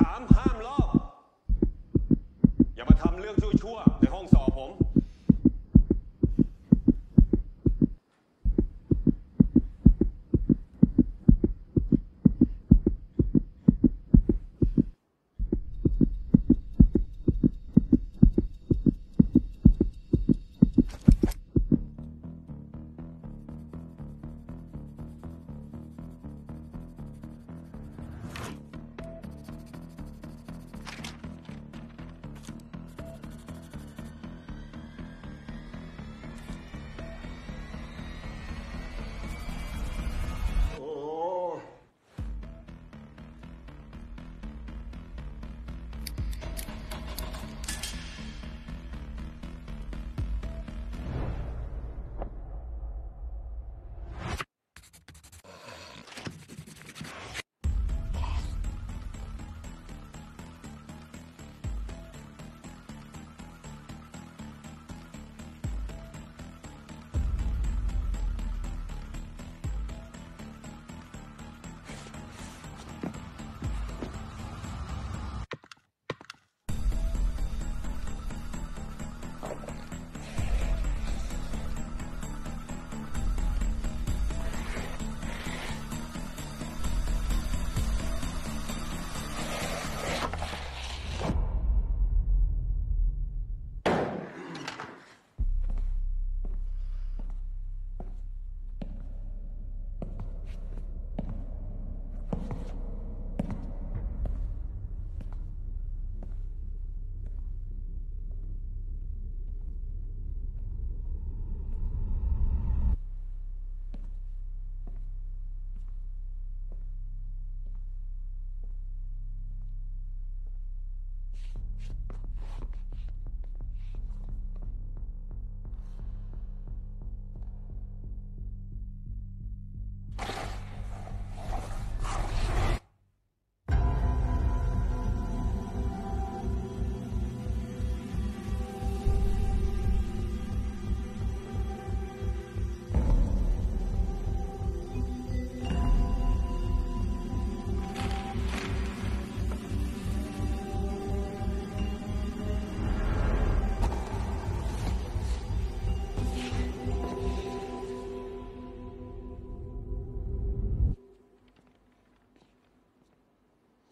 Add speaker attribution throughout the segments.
Speaker 1: ถามห้ามลอก อย่ามาทำเรื่องชั่ว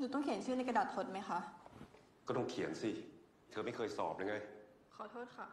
Speaker 2: หนูต้องเขียนชื่อในกระดาษทดไหมคะ
Speaker 1: ก็ต้องเขียนสิ เธอไม่เคยสอบเลยไง
Speaker 2: ขอโทษค่ะ